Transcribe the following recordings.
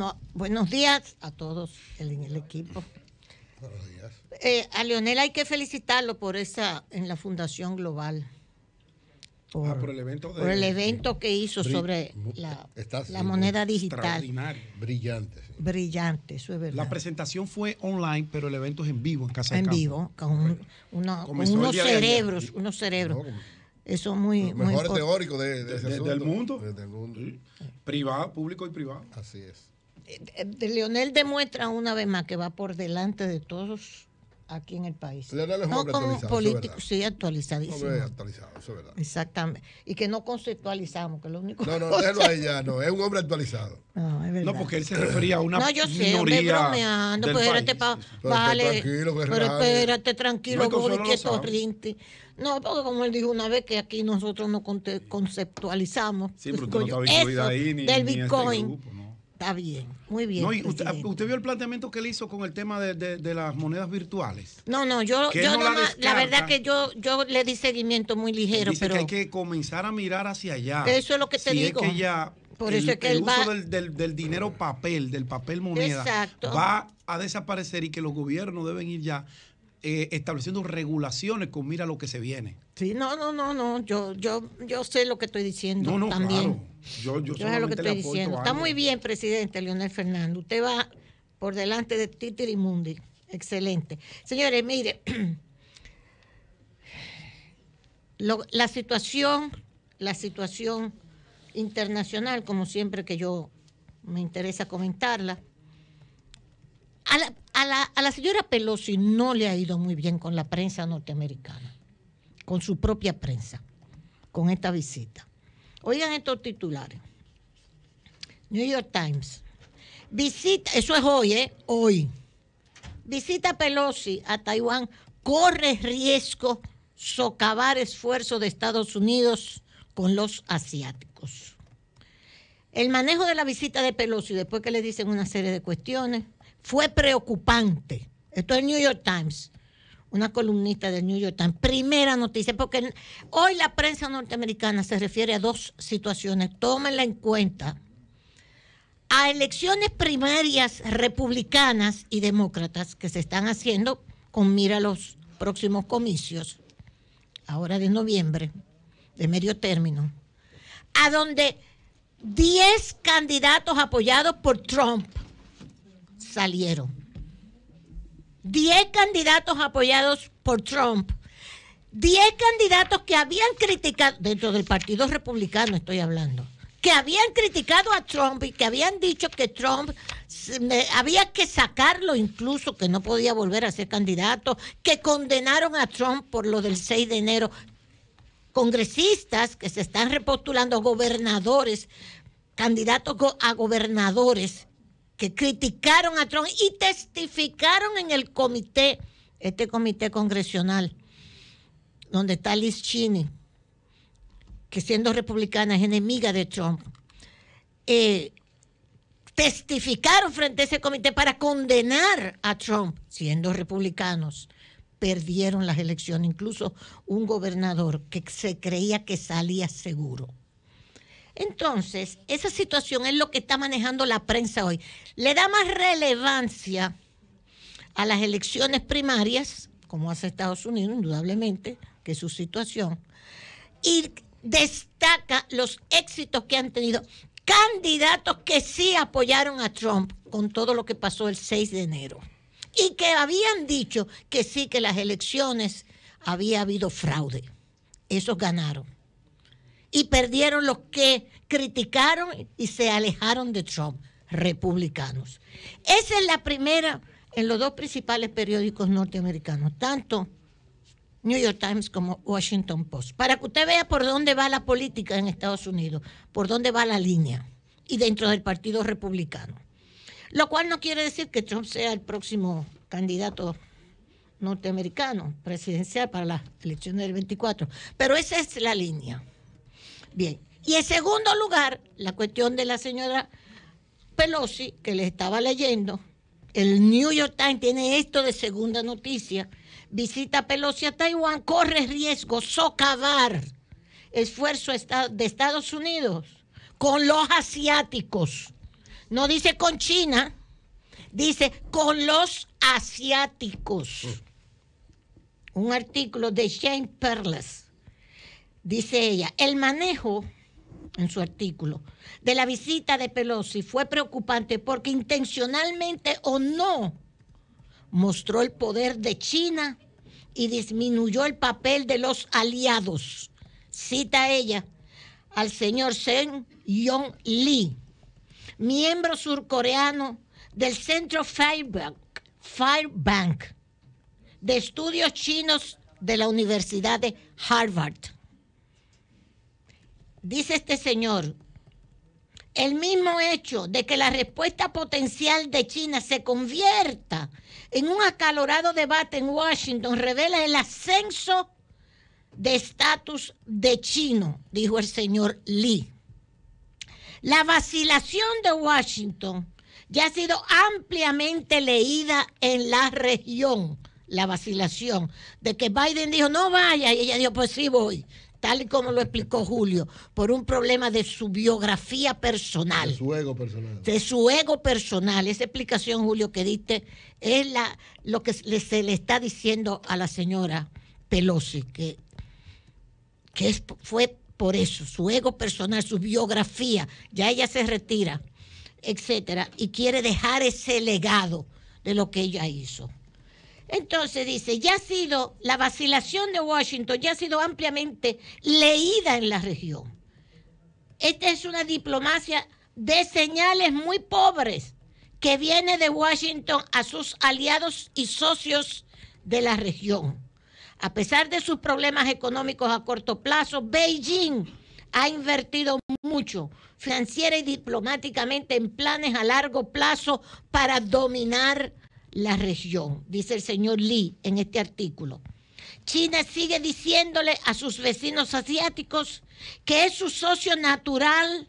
no, buenos días a todos en el equipo. Buenos días. Eh, a Leonel hay que felicitarlo por esa en la Fundación Global. Por, Ah, por el evento de- por el evento que hizo sobre la, moneda muy digital. Extraordinario. Brillante. sí. Brillante, eso es verdad. La presentación fue online, pero el evento es en vivo en casa de en vivo, con, un- una- con Comenzó el unos cerebros, unos cerebros. No, como- Eso muy, Los muy mejores import- teóricos de, de De- del mundo. Del mundo. Privado, público y privado. Así es. De Leonel demuestra una vez más que va por delante de todos aquí en el país. Leonel es un no hombre como actualizado, eso es político, sí, actualizadísimo. Hombre actualizado, eso es verdad. Exactamente. Y que no conceptualizamos, que lo único No, no, déjalo ahí ya, no. Es un hombre actualizado. No, es verdad. No, porque él se refería a una no, yo sé, hombre, bromeando, del pero espérate, pa, Pero bájale, tranquilo, que pero espérate, No, tranquilo, y Consuelo Bobby, que rinti. No, porque como él dijo una vez que aquí nosotros no conceptualizamos. Sí, pero usted no estaba incluida ahí ni, del ni este Bitcoin. grupo, no. Está bien, muy bien. No, y usted, vio el planteamiento que él hizo con el tema de, de- de las monedas virtuales. No, no, yo, yo no la nomás- la, descarta. verdad que yo, yo le di seguimiento muy ligero, Dice pero que hay que comenzar a mirar hacia allá. Eso es lo que te si digo. Es que ya Por el, eso es que el él uso va- del, del- del dinero papel, del papel moneda, Exacto. va a desaparecer y que los gobiernos deben ir ya eh, estableciendo regulaciones con mira lo que se viene. sí, no, no, no, no, yo, yo, yo sé lo que estoy diciendo No, no, también. claro. Yo, yo Yo lo que estoy diciendo. Está muy bien, presidente Leonel Fernando. Usted va por delante de Titirimundi. Excelente. Señores, mire, lo- la situación, la situación internacional, como siempre que yo me interesa comentarla, a la, a la- a la señora Pelosi no le ha ido muy bien con la prensa norteamericana, con su propia prensa, con esta visita. Oigan estos titulares. New York Times. Visita, eso es hoy, ¿eh? Hoy. Visita Pelosi a Taiwán corre riesgo socavar esfuerzos de Estados Unidos con los asiáticos. El manejo de la visita de Pelosi, después que le dicen una serie de cuestiones, fue preocupante. Esto es New York Times, una columnista del New York Times. Primera noticia, porque hoy la prensa norteamericana se refiere a dos situaciones. Tómenla en cuenta. A elecciones primarias republicanas y demócratas que se están haciendo con mira a los próximos comicios, ahora de noviembre, de medio término, a donde 10 candidatos apoyados por Trump salieron. 10 candidatos apoyados por Trump. 10 candidatos que habían criticado, dentro del Partido Republicano estoy hablando, que habían criticado a Trump y que habían dicho que Trump había que sacarlo incluso, que no podía volver a ser candidato, que condenaron a Trump por lo del 6 de enero. Congresistas que se están repostulando, gobernadores, candidatos a gobernadores que criticaron a Trump y testificaron en el comité, este comité congresional, donde está Liz Cheney, que siendo republicana es enemiga de Trump, eh, testificaron frente a ese comité para condenar a Trump, siendo republicanos. Perdieron las elecciones, incluso un gobernador que se creía que salía seguro. Entonces, esa situación es lo que está manejando la prensa hoy. Le da más relevancia a las elecciones primarias, como hace Estados Unidos, indudablemente, que su situación, y destaca los éxitos que han tenido candidatos que sí apoyaron a Trump con todo lo que pasó el 6 de enero y que habían dicho que sí, que las elecciones había habido fraude. Esos ganaron. Y perdieron los que criticaron y se alejaron de Trump, republicanos. Esa es la primera en los dos principales periódicos norteamericanos, tanto New York Times como Washington Post, para que usted vea por dónde va la política en Estados Unidos, por dónde va la línea, y dentro del Partido Republicano. Lo cual no quiere decir que Trump sea el próximo candidato norteamericano presidencial para las elecciones del 24, pero esa es la línea. Bien, y en segundo lugar, la cuestión de la señora Pelosi, que le estaba leyendo, el New York Times tiene esto de segunda noticia, visita Pelosi a Taiwán, corre riesgo socavar esfuerzo de Estados Unidos con los asiáticos. No dice con China, dice con los asiáticos. Un artículo de Jane Perles. Dice ella, el manejo, en su artículo, de la visita de Pelosi fue preocupante porque intencionalmente o no mostró el poder de China y disminuyó el papel de los aliados. Cita ella al señor Seng Yong Lee, miembro surcoreano del Centro Firebank, Firebank de Estudios Chinos de la Universidad de Harvard. Dice este señor, el mismo hecho de que la respuesta potencial de China se convierta en un acalorado debate en Washington revela el ascenso de estatus de chino, dijo el señor Lee. La vacilación de Washington ya ha sido ampliamente leída en la región, la vacilación, de que Biden dijo, no vaya, y ella dijo, pues sí voy, tal y como lo explicó Julio, por un problema de su biografía personal. De su ego personal. De su ego personal. Esa explicación, Julio, que diste, es la, lo que se le está diciendo a la señora Pelosi, que, que fue por eso, su ego personal, su biografía, ya ella se retira, etcétera, y quiere dejar ese legado de lo que ella hizo. Entonces dice, ya ha sido, la vacilación de Washington ya ha sido ampliamente leída en la región. Esta es una diplomacia de señales muy pobres que viene de Washington a sus aliados y socios de la región. A pesar de sus problemas económicos a corto plazo, Beijing ha invertido mucho financiera y diplomáticamente en planes a largo plazo para dominar la región, dice el señor Lee en este artículo. China sigue diciéndole a sus vecinos asiáticos que es su socio natural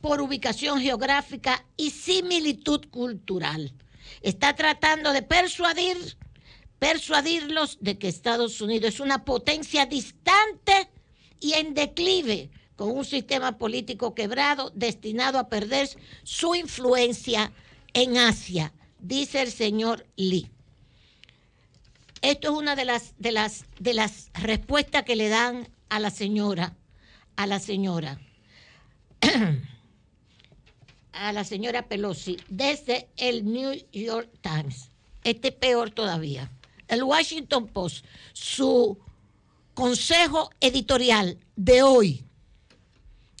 por ubicación geográfica y similitud cultural. Está tratando de persuadir, persuadirlos de que Estados Unidos es una potencia distante y en declive, con un sistema político quebrado destinado a perder su influencia en Asia dice el señor Lee. Esto es una de las, de las, de las respuestas que le dan a la señora, a la señora, a la señora Pelosi desde el New York Times. Este es peor todavía. El Washington Post, su consejo editorial de hoy,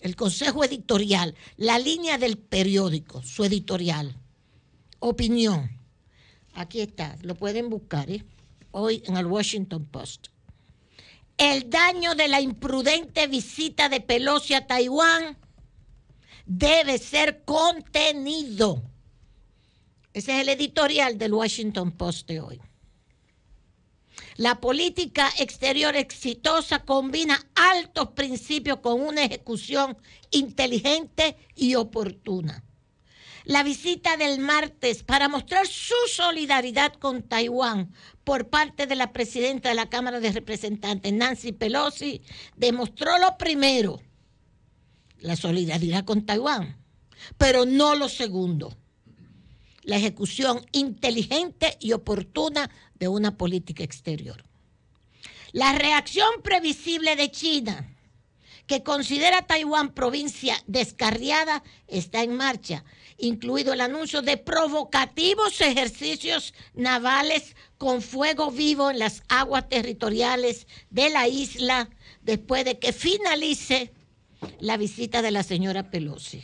el consejo editorial, la línea del periódico, su editorial opinión. Aquí está, lo pueden buscar ¿eh? hoy en el Washington Post. El daño de la imprudente visita de Pelosi a Taiwán debe ser contenido. Ese es el editorial del Washington Post de hoy. La política exterior exitosa combina altos principios con una ejecución inteligente y oportuna la visita del martes para mostrar su solidaridad con Taiwán por parte de la presidenta de la Cámara de Representantes, Nancy Pelosi, demostró lo primero, la solidaridad con Taiwán, pero no lo segundo, la ejecución inteligente y oportuna de una política exterior. La reacción previsible de China que considera Taiwán provincia descarriada está en marcha, incluido el anuncio de provocativos ejercicios navales con fuego vivo en las aguas territoriales de la isla después de que finalice la visita de la señora Pelosi.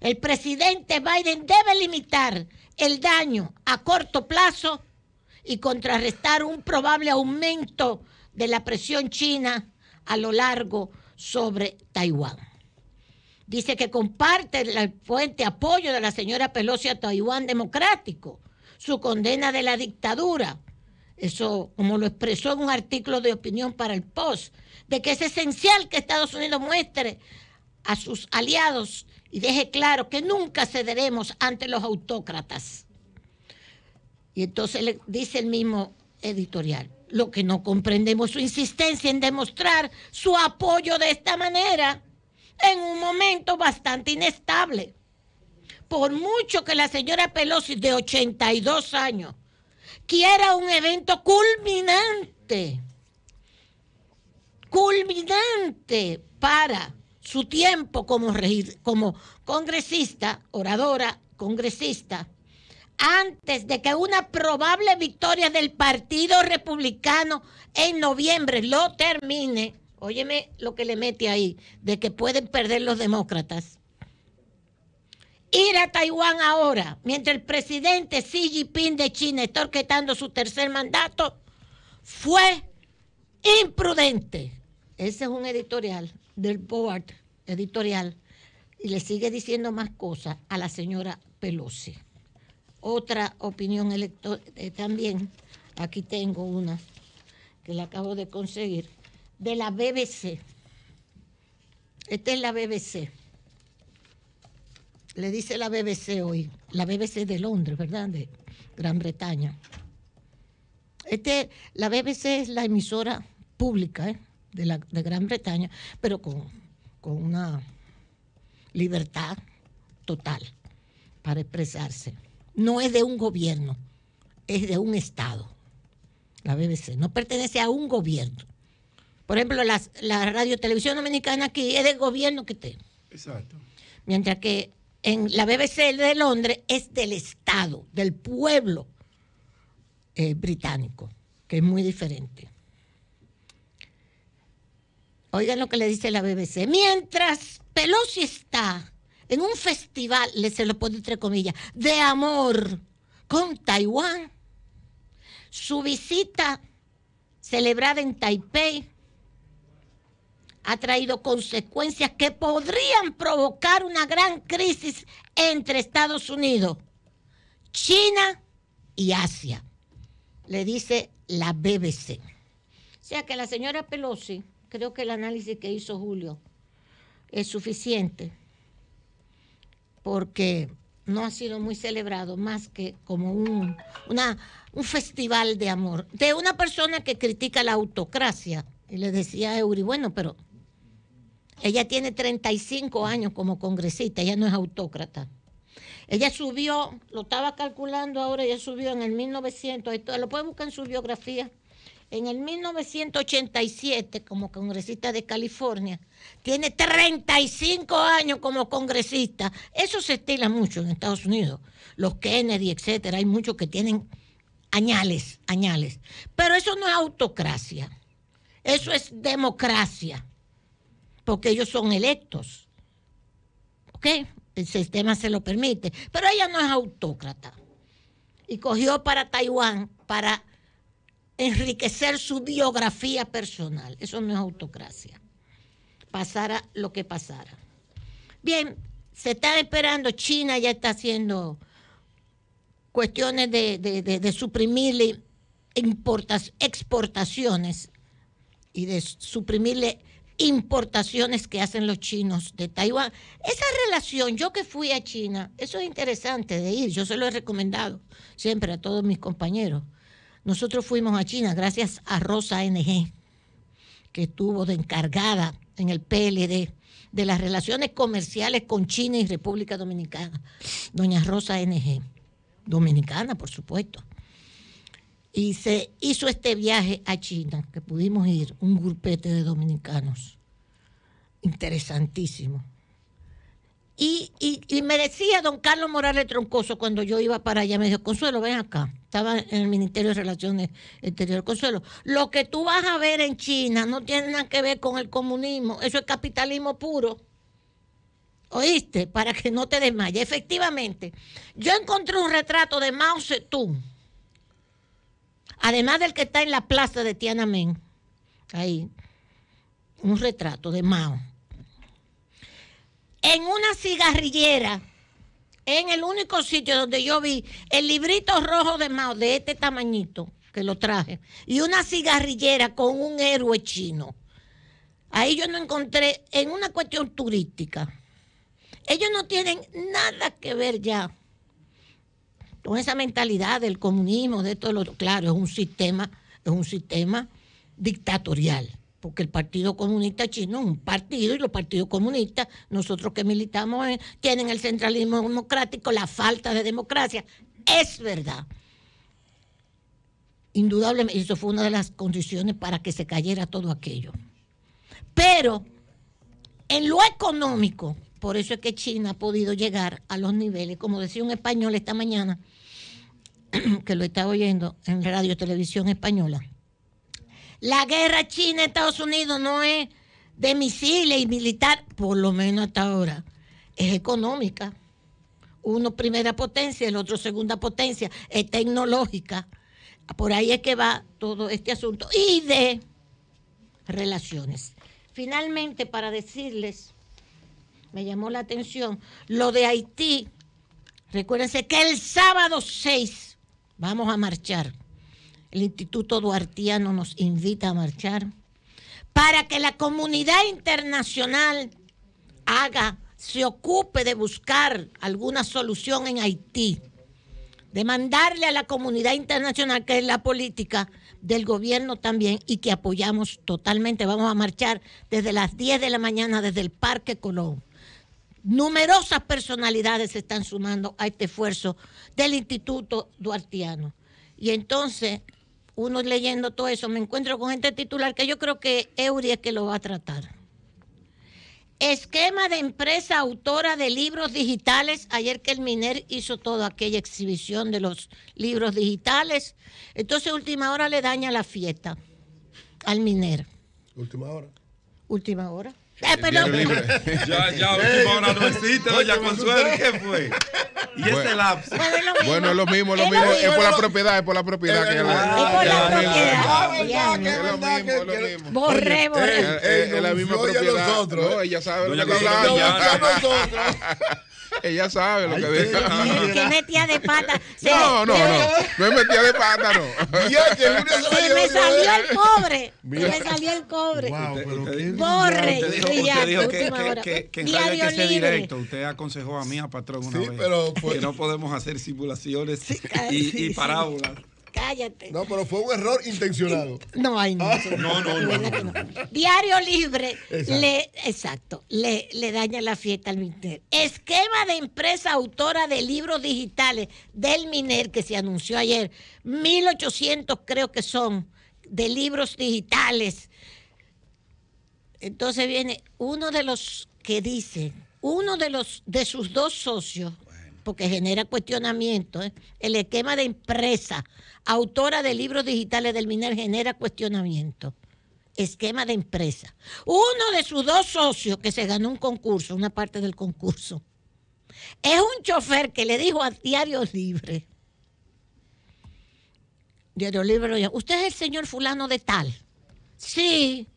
El presidente Biden debe limitar el daño a corto plazo y contrarrestar un probable aumento de la presión china a lo largo sobre Taiwán. Dice que comparte el fuente apoyo de la señora Pelosi a Taiwán democrático, su condena de la dictadura. Eso, como lo expresó en un artículo de opinión para el Post, de que es esencial que Estados Unidos muestre a sus aliados y deje claro que nunca cederemos ante los autócratas. Y entonces le dice el mismo editorial, lo que no comprendemos su insistencia en demostrar su apoyo de esta manera en un momento bastante inestable. por mucho que la señora Pelosi de 82 años quiera un evento culminante, culminante para su tiempo como, como congresista, oradora, congresista, antes de que una probable victoria del Partido Republicano en noviembre lo termine, óyeme lo que le mete ahí, de que pueden perder los demócratas. Ir a Taiwán ahora, mientras el presidente Xi Jinping de China está orquestando su tercer mandato, fue imprudente. Ese es un editorial del board editorial y le sigue diciendo más cosas a la señora Pelosi. Otra opinión electoral eh, también, aquí tengo una que la acabo de conseguir, de la BBC. Esta es la BBC. Le dice la BBC hoy, la BBC de Londres, ¿verdad? De Gran Bretaña. Este, la BBC es la emisora pública ¿eh? de, la, de Gran Bretaña, pero con, con una libertad total para expresarse. No es de un gobierno, es de un Estado. La BBC no pertenece a un gobierno. Por ejemplo, la, la radio televisión dominicana aquí es del gobierno que esté. Exacto. Mientras que en la BBC de Londres es del Estado, del pueblo eh, británico, que es muy diferente. Oigan lo que le dice la BBC. Mientras Pelosi está en un festival, le se lo pone entre comillas, de amor con Taiwán, su visita celebrada en Taipei ha traído consecuencias que podrían provocar una gran crisis entre Estados Unidos, China y Asia, le dice la BBC. O sea que la señora Pelosi, creo que el análisis que hizo Julio es suficiente, porque no ha sido muy celebrado más que como un, un festival de amor de una persona que critica la autocracia. Y le decía a Eury, bueno, pero ella tiene 35 años como congresista, ella no es autócrata. Ella subió, lo estaba calculando ahora, ella subió en el 1900, lo pueden buscar en su biografía, en el 1987 como congresista de California, tiene 35 años como congresista. Eso se estila mucho en Estados Unidos. Los Kennedy, etcétera, hay muchos que tienen añales, añales. Pero eso no es autocracia. Eso es democracia porque ellos son electos. ¿Ok? El sistema se lo permite. Pero ella no es autócrata. Y cogió para Taiwán para enriquecer su biografía personal. Eso no es autocracia. Pasara lo que pasara. Bien, se está esperando, China ya está haciendo cuestiones de, de, suprimirle exportaciones y de suprimirle importaciones que hacen los chinos de Taiwán. Esa relación, yo que fui a China, eso es interesante de ir, yo se lo he recomendado siempre a todos mis compañeros. Nosotros fuimos a China gracias a Rosa NG, que estuvo de encargada en el PLD de las relaciones comerciales con China y República Dominicana. Doña Rosa NG, dominicana, por supuesto. Y se hizo este viaje a China, que pudimos ir, un grupete de dominicanos. Interesantísimo. Y, me decía don Carlos Morales Troncoso cuando yo iba para allá, me dijo, Consuelo, ven acá. Estaba en el Ministerio de Relaciones Exteriores. Consuelo, lo que tú vas a ver en China no tiene nada que ver con el comunismo, eso es capitalismo puro. ¿Oíste? Para que no te desmayes. Efectivamente, yo encontré un retrato de Mao Zedong además del que está en la plaza de Tiananmen, ahí, un retrato de Mao, en una cigarrillera, en el único sitio donde yo vi el librito rojo de Mao, de este tamañito, que lo traje, y una cigarrillera con un héroe chino. Ahí yo no encontré en una cuestión turística. Ellos no tienen nada que ver ya con esa mentalidad del comunismo, de todo lo claro, es un sistema, es un sistema dictatorial. Porque el Partido Comunista Chino es un partido y los partidos comunistas, nosotros que militamos, en, tienen el centralismo democrático, la falta de democracia. Es verdad. Indudablemente, eso fue una de las condiciones para que se cayera todo aquello. Pero en lo económico, por eso es que China ha podido llegar a los niveles, como decía un español esta mañana, que lo estaba oyendo en radio televisión española. La guerra China-Estados Unidos no es de misiles y militar, por lo menos hasta ahora, es económica. Uno primera potencia, el otro segunda potencia, es tecnológica. Por ahí es que va todo este asunto. Y de relaciones. Finalmente, para decirles, me llamó la atención, lo de Haití. Recuérdense que el sábado 6 vamos a marchar. El Instituto Duartiano nos invita a marchar para que la comunidad internacional haga, se ocupe de buscar alguna solución en Haití, de mandarle a la comunidad internacional, que es la política del gobierno también, y que apoyamos totalmente. Vamos a marchar desde las 10 de la mañana desde el Parque Colón. Numerosas personalidades se están sumando a este esfuerzo del Instituto Duartiano. Y entonces, uno leyendo todo eso, me encuentro con gente titular que yo creo que Eury es que lo va a tratar. Esquema de empresa autora de libros digitales. Ayer que el Miner hizo toda aquella exhibición de los libros digitales. Entonces, última hora le daña la fiesta al Miner. Última hora. Última hora. Eh, perdón. Ya, ya, última hora no existe, doña Consuelo. ¿Qué fue? Y ese lapso. Bueno, es lo mismo. Bueno, es lo mismo, lo Es mismo. lo Es por la propiedad, es por la propiedad que Es Es por la propiedad. Ah, Es que-. Borré, borré. La misma propiedad. nosotros, No, ella sabe lo Doña que está Consuelo, Ella sabe lo Ay, que qué dice. que metía de pata. Se- No, no, no. No es metida de pata, no. Que se me salió el cobre. Se me salió el cobre. Wow, pero qué Borre. Usted dijo, Sí, usted dijo que, que- hora. que- que en radio que directo. Usted aconsejó a mí, a patrón, una Sí, vez. pero fue- Que no podemos hacer simulaciones ah, y, sí, y sí. parábolas. Cállate. No, pero fue un error intencionado. No, ay, no. No, no. no. Diario Libre Exacto. le, exacto, le, le daña la fiesta al Miner. Esquema de empresa autora de libros digitales del Miner que se anunció ayer. 1800 creo que son de libros digitales. Entonces viene uno de los que dice, uno de los de sus dos socios, porque genera cuestionamiento, ¿eh? el esquema de empresa, autora de libros digitales del MINER, genera cuestionamiento. Esquema de empresa. Uno de sus dos socios que se ganó un concurso, una parte del concurso, es un chofer que le dijo a Diario Libre, Diario Libre, usted es el señor fulano de tal. Sí.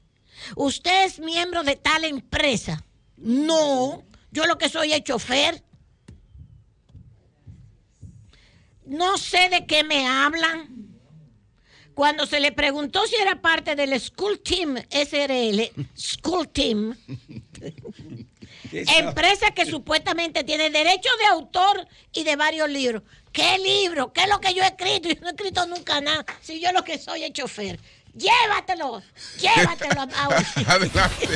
¿Usted es miembro de tal empresa? No. Yo lo que soy es chofer. No sé de qué me hablan. Cuando se le preguntó si era parte del School Team SRL, School Team, empresa que supuestamente tiene derecho de autor y de varios libros. ¿Qué libro? ¿Qué es lo que yo he escrito? Yo no he escrito nunca nada. Si yo lo que soy es chofer. Llévatelo, llévatelo. a- Adelante.